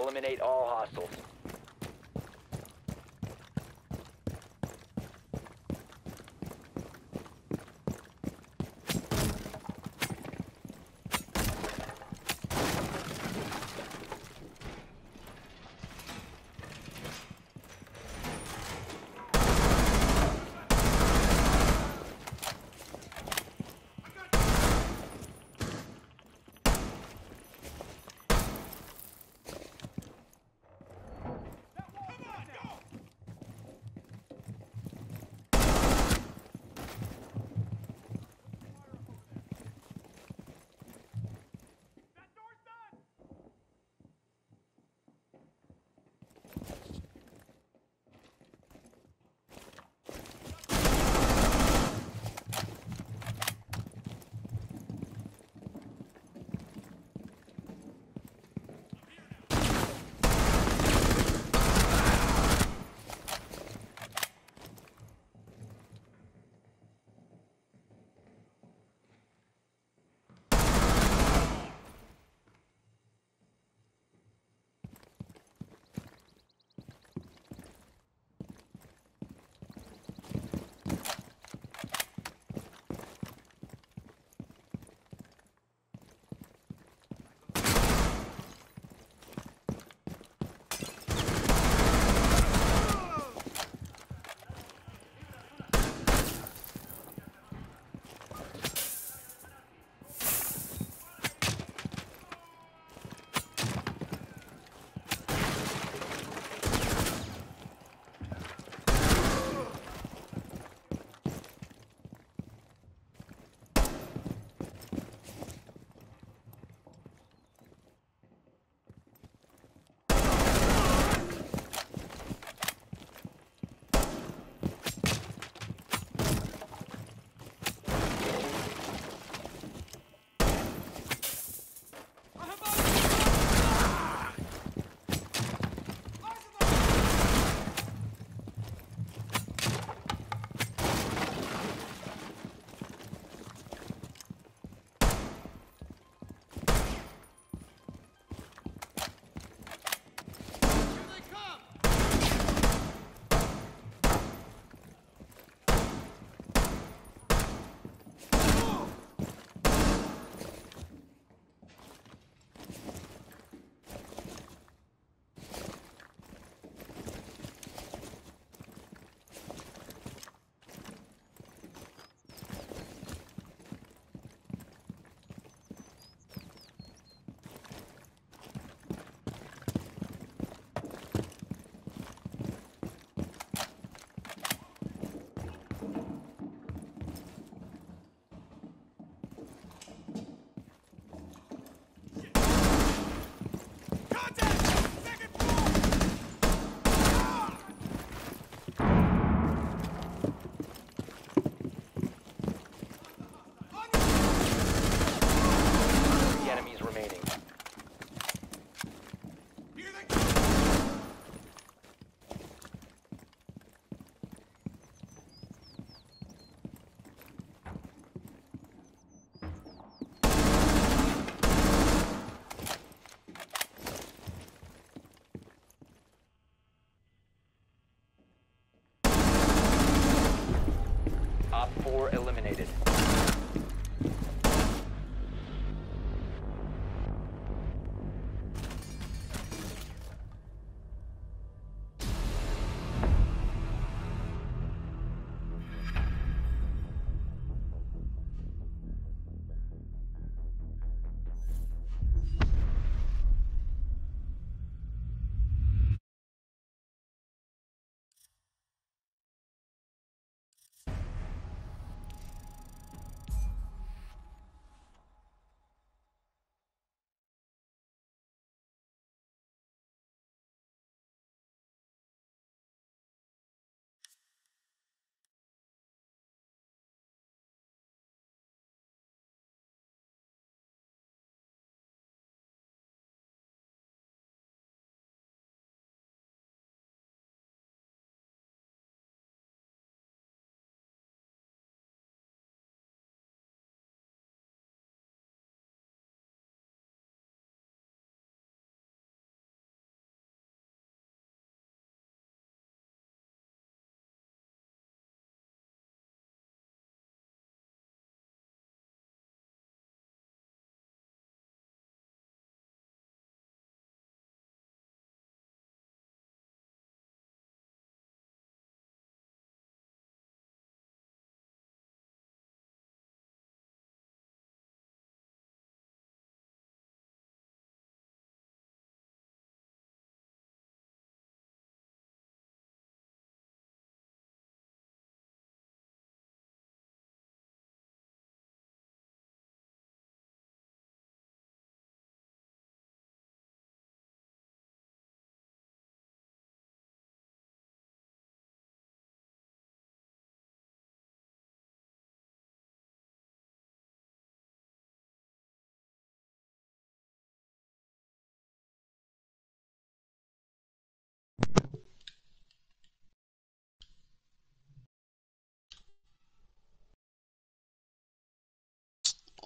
Eliminate all hostiles.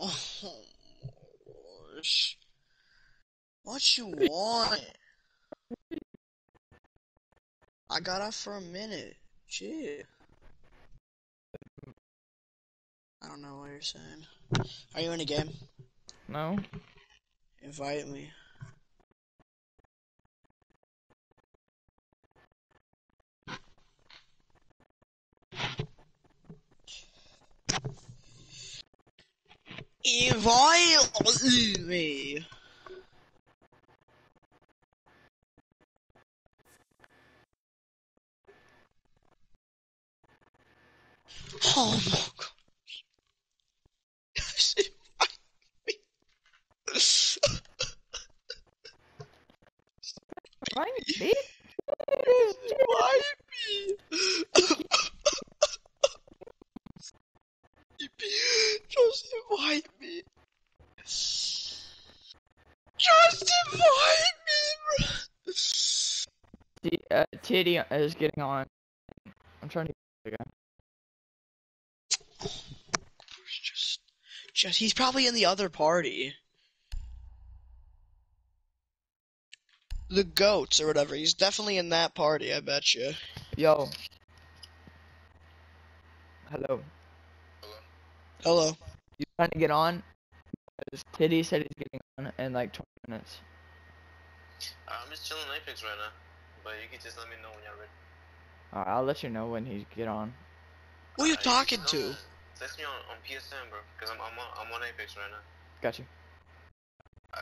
Oh, gosh. What you want? I got off for a minute. Gee. I don't know what you're saying. Are you in a game? No? Invite me. Invite me. Oh my gosh. Me. Right, bitch. Invite me. Just invite me. Just invite me, bro. T- uh, Titty is getting on. I'm trying to. get Just, just, he's probably in the other party. The goats or whatever. He's definitely in that party. I bet you. Yo. Hello. Hello. You trying to get on? Because Titty said he's getting on in like 20 minutes. I'm just chilling Apex right now, but you can just let me know when you're ready. Alright, I'll let you know when he get on. Who are you Uh, talking just to? know- Text me on, on PSN, bro, because I'm, I'm, on, I'm on Apex right now. Got you.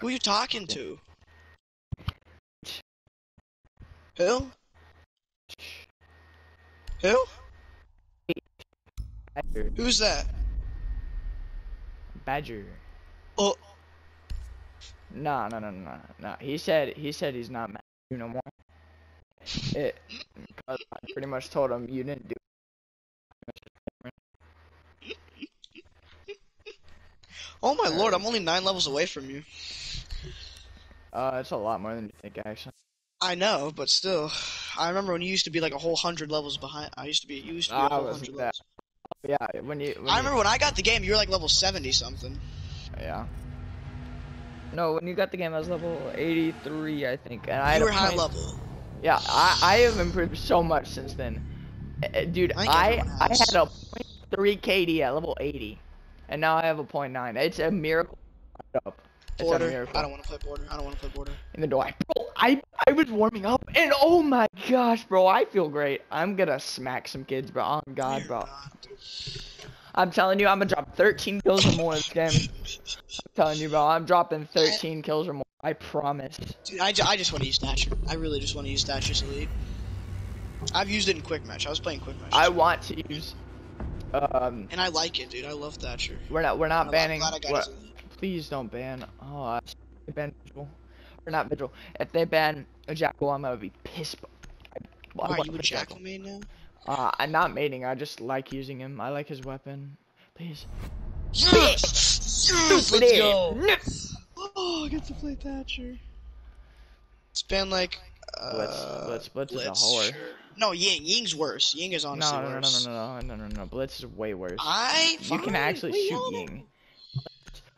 Who are you talking to? Who? Who? Badger. Who's that? Badger. Oh, Nah, no, no, no, no, no. He said he said he's not mad at you no more. It, I pretty much told him you didn't do. oh my lord! I'm only nine levels away from you. Uh, it's a lot more than you think, actually. I know, but still, I remember when you used to be like a whole hundred levels behind. I used to be. You used to be a I whole hundred levels. Yeah, when you. When I you- remember when I got the game, you were like level seventy something. Yeah. No, when you got the game, I was level 83, I think, and I had you a were high level. Yeah, I, I have improved so much since then. Uh, Dude, I I I had a 0.3 KD at level 80, and now I have a 0.9. It's a miracle. It's a Border. miracle. I don't want to play border. I don't want to play border. In the door, bro. I I was warming up, and oh my gosh, bro, I feel great. I'm gonna smack some kids, bro. Oh God, You're bro. not. I'm telling you, I'm gonna drop 13 kills or more this game. I'm telling you, bro. I'm dropping 13 kills or more. I promise. Dude, I, I just want to use Thatcher. I really just want to use Thatcher's Elite. I've used it in Quick Match. I was playing Quick Match. I want to use. Um, and I like it, dude. I love Thatcher. we're not we're not I'm glad- banning. glad I got what- his Please don't ban. Oh, I they ban Vigil. Or not Vigil. If they ban a Jackal, I'm gonna be pissed. bro. I, I Why, wanna you a Jackal main now? Uh, I'm not mating. I just like using him. I like his weapon. Please. Yes! Yes! Stupid Let's ass. go! No. Oh, I get to play Thatcher. It's been like. Blitz- Uh, Blitz- Blitz is a whore. sure. No, Ying. Ying's worse. Ying is honestly no, no, no, worse. no, no, no, no, no, no. Blitz is way worse. I. You can actually we shoot Ying.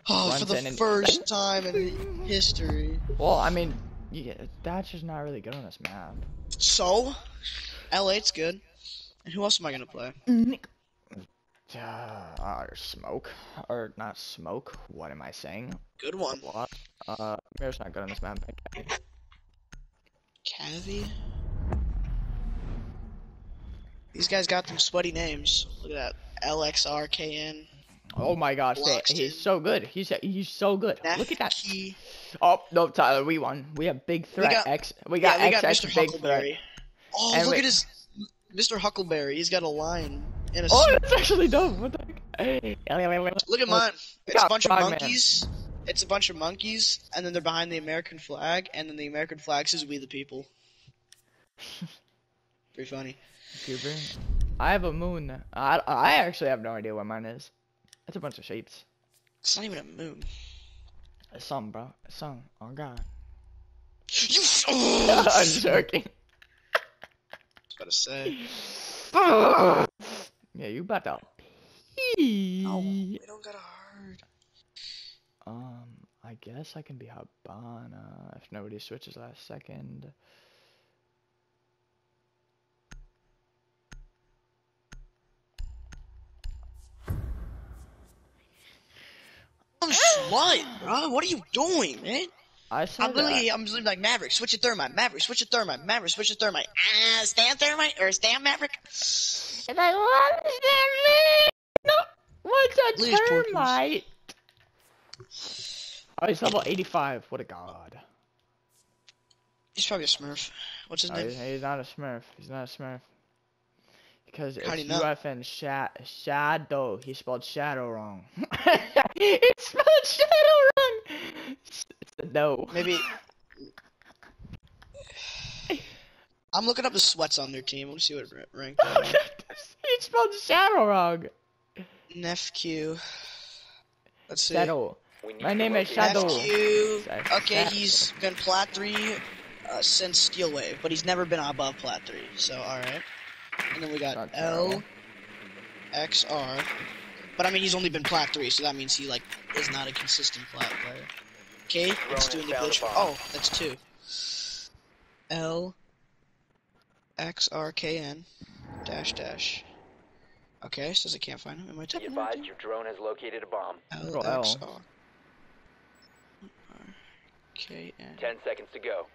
Oh, Once for the and in- first time in history. Well, I mean, yeah, that's just not really good on this map. So, L8's good. And who else am I gonna play? Uh, uh, smoke or not smoke? What am I saying? Good one. What? Uh, Mirror's not good on this map. Cavi. These guys got them sweaty names. Look at that. LXRKN. Oh my gosh, he's so good. He's he's so good. Look at that. Nefki. Oh no, Tyler, we won. We have big threat. got- X. We got yeah, we got XX Mr. big threat. Huckleberry. Oh, And look we- at his Mr. Huckleberry. He's got a lion in a Oh, suit. that's actually dope. What the heck? Look at mine. It's a bunch of Frogman. monkeys. It's a bunch of monkeys, and then they're behind the American flag, and then the American flag says "We the People." Pretty funny. Cooper. I have a moon. I I actually have no idea what mine is. It's a bunch of shapes. It's not even a moon. It's some, bro. It's some. Oh god. You. I'm joking. Gotta say. Yeah, you about to. pee. No, we don't gotta hurt. Um, I guess I can be Hibana if nobody switches last second. I'm slut, bro. What are you doing, man? I said I'm literally, I'm literally like Maverick. Switch your thermite. Maverick. Switch your thermite. Maverick. Switch your thermite. Ah, stand thermite or stand Maverick. And I what does that mean? No, what's a Please, Porky. termite? Oh, he's level 85. What a god. He's probably a Smurf. What's his Oh, name? he's, not a smurf. He's not a smurf. Because How it's? UFN sha shadow. He spelled shadow wrong. he spelled shadow wrong. It's, it's a no. Maybe. I'm looking up the sweats on their team. I want to see what ra- rank they're on. he spelled shadow wrong. Nefq. Let's see. Shadow. My name is Shadow. Nefq. Okay, he's been plat three uh, since Steel Wave, but he's never been above plat three. So all right. And then we got Not L. X, R. But I mean, he's only been plat three, so that means he like is not a consistent plat player. Okay, it's Drone doing the has glitch. Oh, that's two. L, X, R, K, N, dash, dash. Okay, says I can't find him. Am I Be typing advised your drone has located a bomb. L, Control X, L. R. R, K, N. Ten seconds to go.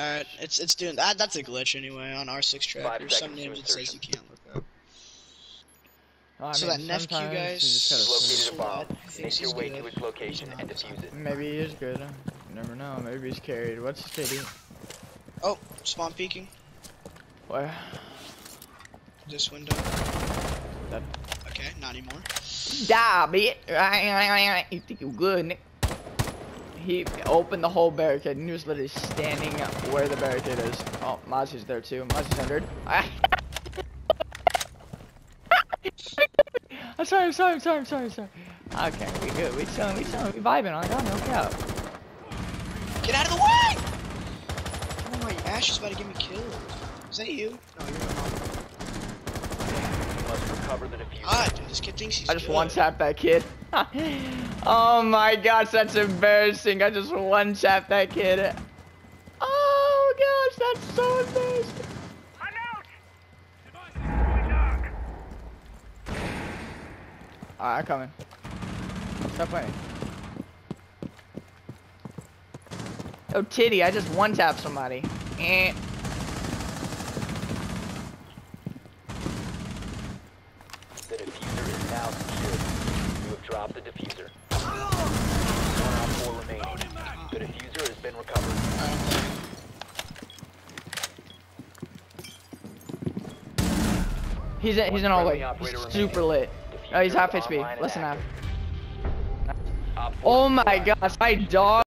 Alright, it's it's doing that. That's a glitch anyway on R6 trackers. Some names it says you can't look up. Well, I so mean, that Nefq sometimes guys you just gotta Located a bomb. Make your way good. to its location and defuse it. Maybe he is good. You never know. Maybe he's carried. What's his pity? Oh, spawn peeking. Where? This window. That- Okay, not anymore. Die, bitch. You think you good, Nick? He opened the whole barricade and he was literally standing where the barricade is. Oh, Mozzie's there too. Mozzie's entered. I'm ah, sorry, I'm sorry, I'm sorry, I'm sorry, I'm sorry. Okay, we good. We chilling, we chilling, we vibing. I got no cap. Get out of the way! Oh my, Ash is about to get me killed. Is that you? No, you're not. You must recover the diffuser. Ah, dude, this kid thinks he's I just good. one tapped that kid. oh my gosh, that's embarrassing. I just one tapped that kid. Oh gosh, that's so embarrassing. Alright, I'm coming. Stop playing. Oh, titty, I just one tapped somebody. Eh. The diffuser is now secured. You have dropped the diffuser. One on four remaining. The diffuser has been recovered. He's in, he's in all the way. He's super lit. Oh, he's half HP. Less than half. Oh my gosh, I dog.